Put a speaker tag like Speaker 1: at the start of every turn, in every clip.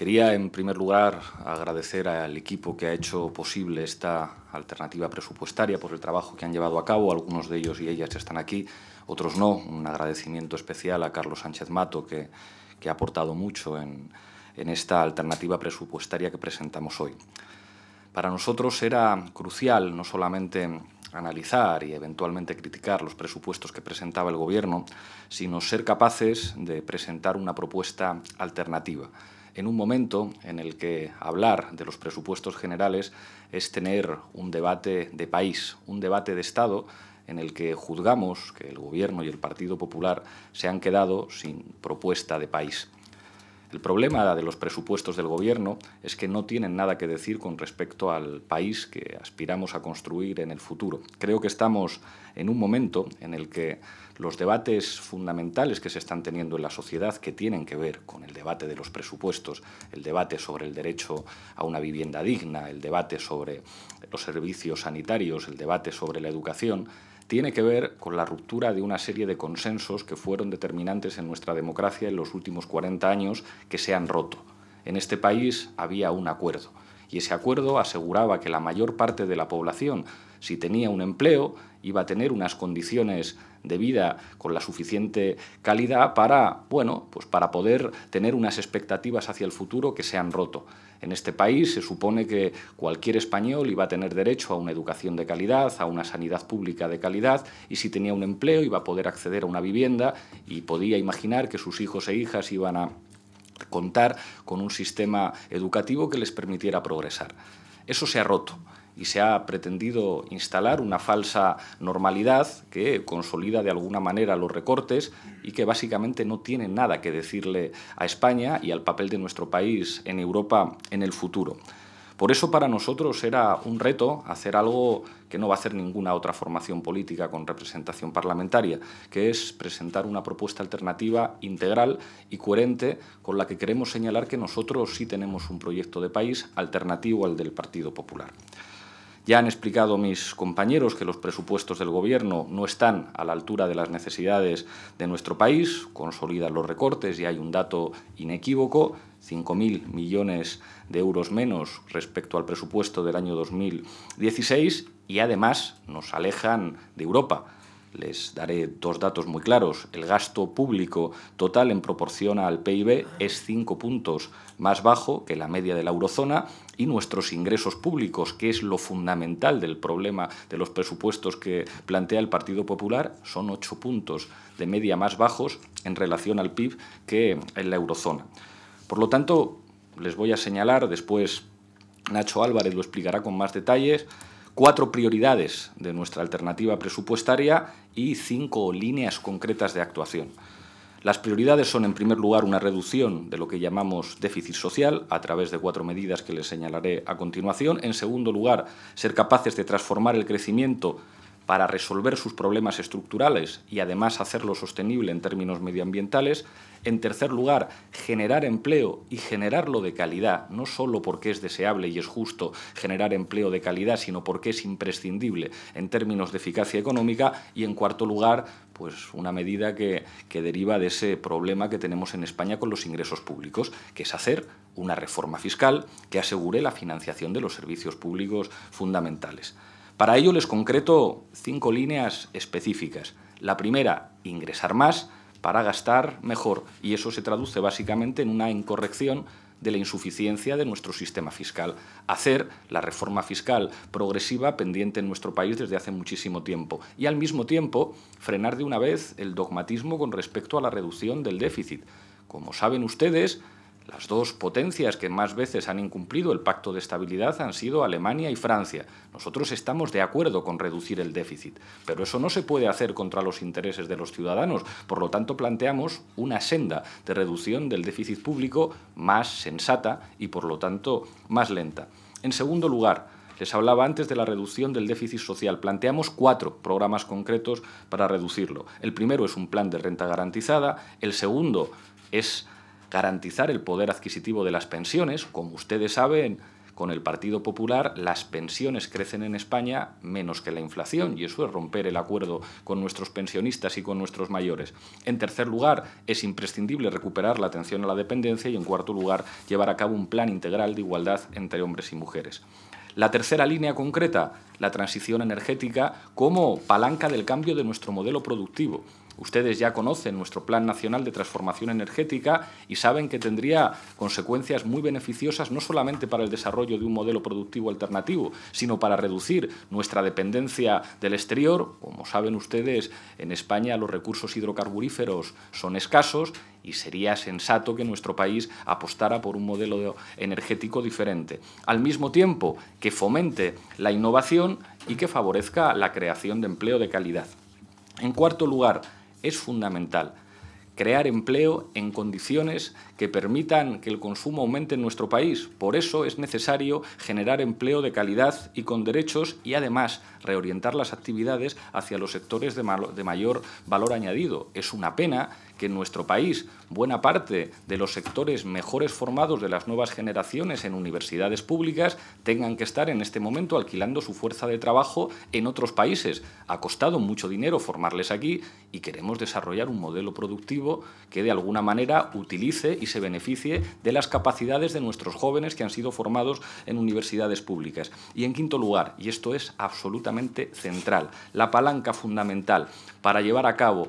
Speaker 1: Quería, en primer lugar, agradecer al equipo que ha hecho posible esta alternativa presupuestaria por el trabajo que han llevado a cabo. Algunos de ellos y ellas están aquí, otros no. Un agradecimiento especial a Carlos Sánchez Mato, que, ha aportado mucho en, en esta alternativa presupuestaria que presentamos hoy. Para nosotros era crucial no solamente analizar y eventualmente criticar los presupuestos que presentaba el Gobierno, sino ser capaces de presentar una propuesta alternativa en un momento en el que hablar de los presupuestos generales es tener un debate de país, un debate de Estado en el que juzgamos que el Gobierno y el Partido Popular se han quedado sin propuesta de país. El problema de los presupuestos del Gobierno es que no tienen nada que decir con respecto al país que aspiramos a construir en el futuro. Creo que estamos en un momento en el que los debates fundamentales que se están teniendo en la sociedad, que tienen que ver con el debate de los presupuestos, el debate sobre el derecho a una vivienda digna, el debate sobre los servicios sanitarios, el debate sobre la educación, tiene que ver con la ruptura de una serie de consensos que fueron determinantes en nuestra democracia en los últimos 40 años que se han roto. En este país había un acuerdo y ese acuerdo aseguraba que la mayor parte de la población, si tenía un empleo, iba a tener unas condiciones de vida con la suficiente calidad para, bueno, pues para poder tener unas expectativas hacia el futuro que se han roto. En este país se supone que cualquier español iba a tener derecho a una educación de calidad, a una sanidad pública de calidad y si tenía un empleo iba a poder acceder a una vivienda y podía imaginar que sus hijos e hijas iban a contar con un sistema educativo que les permitiera progresar. Eso se ha roto y se ha pretendido instalar una falsa normalidad que consolida de alguna manera los recortes y que básicamente no tiene nada que decirle a España y al papel de nuestro país en Europa en el futuro. Por eso para nosotros era un reto hacer algo que no va a hacer ninguna otra formación política con representación parlamentaria, que es presentar una propuesta alternativa integral y coherente con la que queremos señalar que nosotros sí tenemos un proyecto de país alternativo al del Partido Popular. Ya han explicado mis compañeros que los presupuestos del Gobierno no están a la altura de las necesidades de nuestro país, consolidan los recortes y hay un dato inequívoco, 5.000 millones de euros menos respecto al presupuesto del año 2016 y además nos alejan de Europa les daré dos datos muy claros. El gasto público total en proporción al PIB es cinco puntos más bajo que la media de la eurozona y nuestros ingresos públicos, que es lo fundamental del problema de los presupuestos que plantea el Partido Popular, son ocho puntos de media más bajos en relación al PIB que en la eurozona. Por lo tanto, les voy a señalar, después Nacho Álvarez lo explicará con más detalles, cuatro prioridades de nuestra alternativa presupuestaria y cinco líneas concretas de actuación. Las prioridades son, en primer lugar, una reducción de lo que llamamos déficit social a través de cuatro medidas que les señalaré a continuación. En segundo lugar, ser capaces de transformar el crecimiento para resolver sus problemas estructurales y además hacerlo sostenible en términos medioambientales. En tercer lugar, generar empleo y generarlo de calidad, no solo porque es deseable y es justo generar empleo de calidad, sino porque es imprescindible en términos de eficacia económica. Y en cuarto lugar, pues una medida que, que deriva de ese problema que tenemos en España con los ingresos públicos, que es hacer una reforma fiscal que asegure la financiación de los servicios públicos fundamentales. Para ello les concreto cinco líneas específicas. La primera, ingresar más para gastar mejor, y eso se traduce básicamente en una incorrección de la insuficiencia de nuestro sistema fiscal. Hacer la reforma fiscal progresiva pendiente en nuestro país desde hace muchísimo tiempo. Y al mismo tiempo frenar de una vez el dogmatismo con respecto a la reducción del déficit. Como saben ustedes, las dos potencias que más veces han incumplido el pacto de estabilidad han sido Alemania y Francia. Nosotros estamos de acuerdo con reducir el déficit, pero eso no se puede hacer contra los intereses de los ciudadanos. Por lo tanto, planteamos una senda de reducción del déficit público más sensata y, por lo tanto, más lenta. En segundo lugar, les hablaba antes de la reducción del déficit social. Planteamos cuatro programas concretos para reducirlo. El primero es un plan de renta garantizada, el segundo es garantizar el poder adquisitivo de las pensiones. Como ustedes saben, con el Partido Popular, las pensiones crecen en España menos que la inflación y eso es romper el acuerdo con nuestros pensionistas y con nuestros mayores. En tercer lugar, es imprescindible recuperar la atención a la dependencia y en cuarto lugar, llevar a cabo un plan integral de igualdad entre hombres y mujeres. La tercera línea concreta, la transición energética como palanca del cambio de nuestro modelo productivo. Ustedes ya conocen nuestro Plan Nacional de Transformación Energética y saben que tendría consecuencias muy beneficiosas no solamente para el desarrollo de un modelo productivo alternativo, sino para reducir nuestra dependencia del exterior. Como saben ustedes, en España los recursos hidrocarburíferos son escasos y sería sensato que nuestro país apostara por un modelo energético diferente. Al mismo tiempo que fomente la innovación y que favorezca la creación de empleo de calidad. En cuarto lugar, es fundamental crear empleo en condiciones que permitan que el consumo aumente en nuestro país. Por eso es necesario generar empleo de calidad y con derechos y además reorientar las actividades hacia los sectores de, mayor valor añadido. Es una pena que en nuestro país buena parte de los sectores mejores formados de las nuevas generaciones en universidades públicas tengan que estar en este momento alquilando su fuerza de trabajo en otros países. Ha costado mucho dinero formarles aquí y queremos desarrollar un modelo productivo que de alguna manera utilice y se beneficie de las capacidades de nuestros jóvenes que han sido formados en universidades públicas. Y en quinto lugar, y esto es absolutamente central, la palanca fundamental para llevar a cabo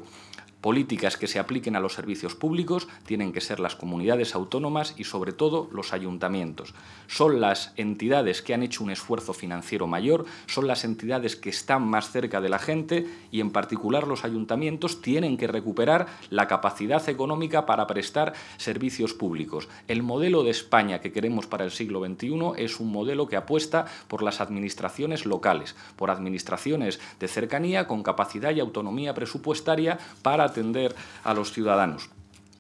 Speaker 1: políticas que se apliquen a los servicios públicos tienen que ser las comunidades autónomas y sobre todo los ayuntamientos. Son las entidades que han hecho un esfuerzo financiero mayor, son las entidades que están más cerca de la gente y en particular los ayuntamientos tienen que recuperar la capacidad económica para prestar servicios públicos. El modelo de España que queremos para el siglo XXI es un modelo que apuesta por las administraciones locales, por administraciones de cercanía con capacidad y autonomía presupuestaria para atender a los ciudadanos.